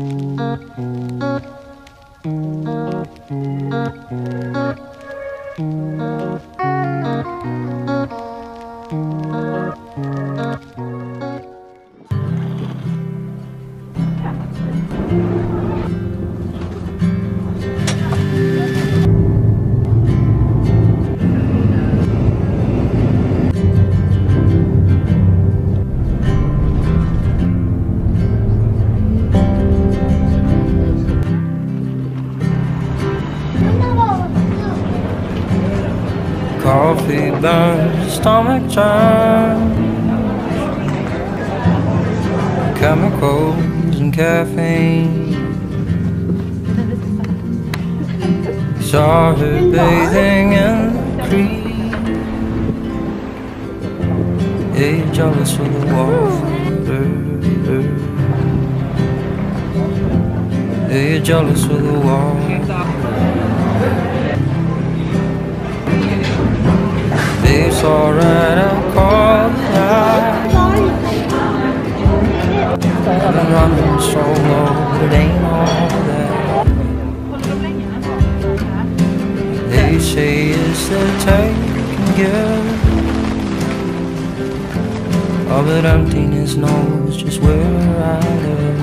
thank you Coffee burns, stomach churn. Chemicals and caffeine. Saw her bathing in the creek. You're jealous of the water. You're jealous of the water. It out. I've been running so low, it ain't all that. They say it's the take and give. But emptiness knows just where I live.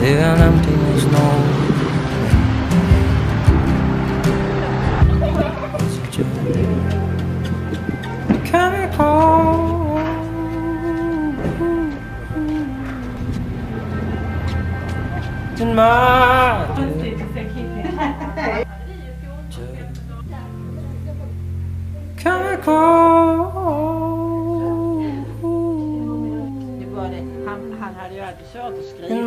Yeah, är kall. Han, han hade ju aldrig så att skriva.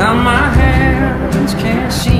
How my hands can't seem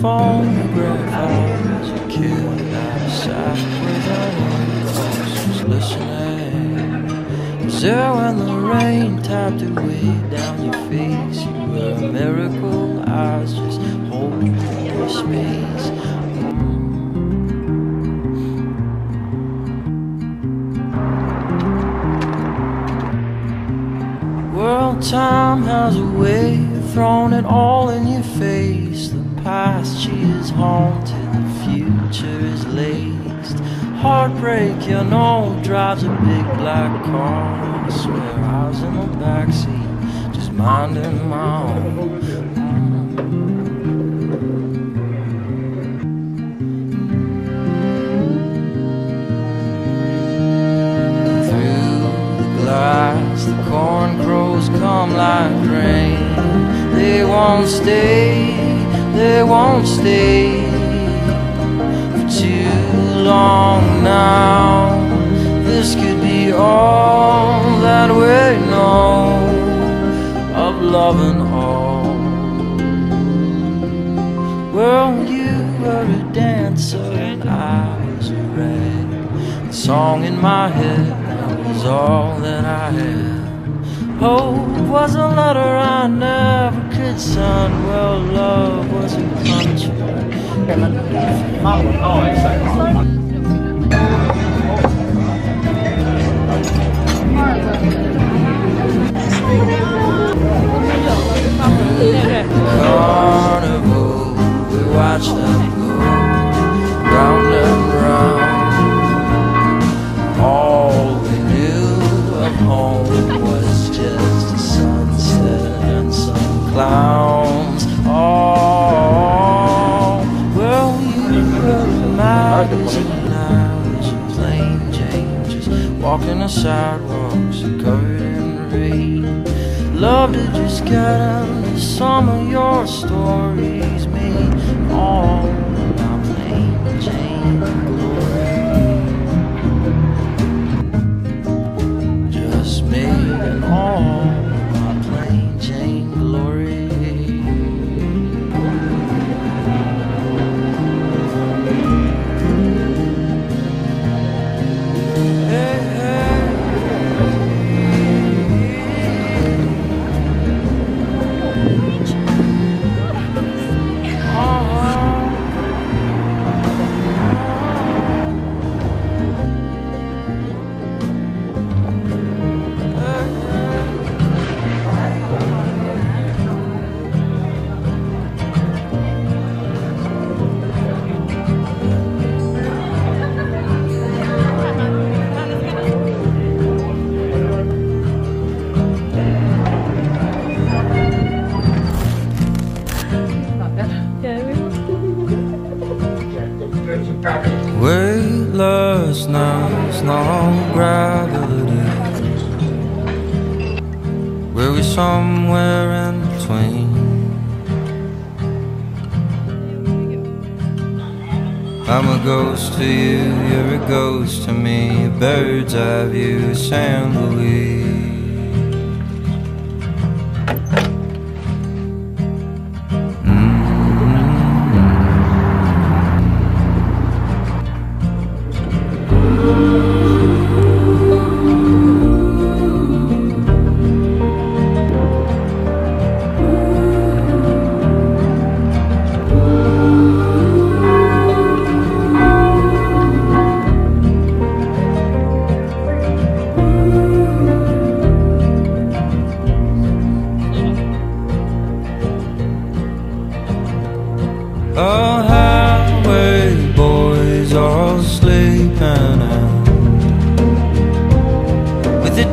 phonograph I was a kid outside without any just listening. There when the rain tapped away down your face? You were a miracle, I was just holding your space. World time has a way of throwing it all in your face. Past she is haunted, the future is laced. Heartbreak, you know, drives a big black car. I swear I was in the backseat, just minding my own. Through the glass, the corn crows come like rain. They won't stay, they won't stay for too long now. This could be all that we know of love and all. Well, you were a dancer and I was a rag. The song in my head was all that I had. Hope was a letter I never could sign. Well, love was a punch. Here, let. Oh. Sidewalks covered in rain. Love to just get out into some of your stories, me and all somewhere in between? I'm a ghost to you, you're a ghost to me. A bird's eye view, San Luis. Oh,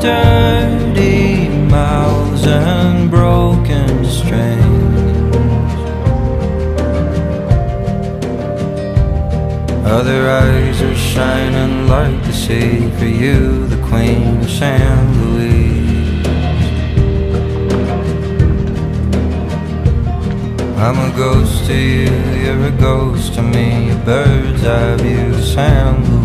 dirty mouths and broken strings. Other eyes are shining like the sea for you, the queen of San Luis. I'm a ghost to you, you're a ghost to me, a bird's eye view, San Luis.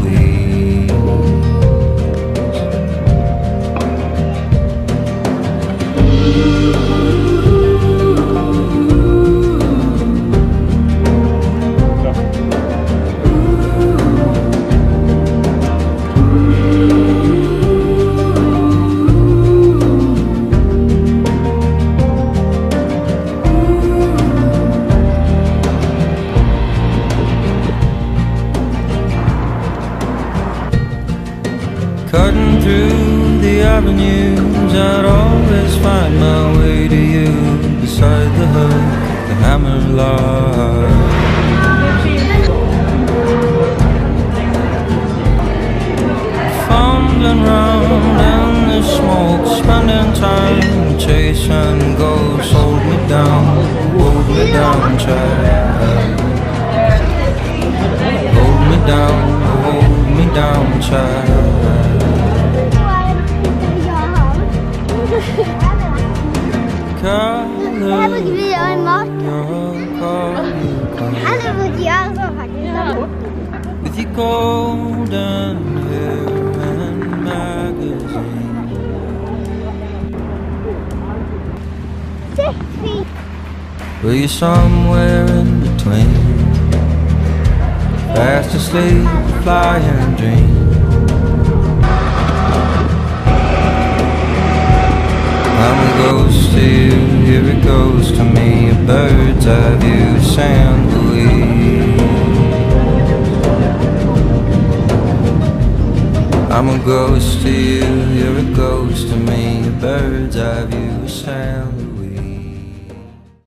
The hammer lock. Fumbling round in the smoke, spending time chasing ghosts. Hold me down, hold me down, child. Hold me down, hold me down, child. With your golden hair and magazine. Well, you're somewhere in between Fast asleep, flying dream Here it goes to me, a bird's eye view of San I'm a ghost to you, here it goes to me, a bird's eye view of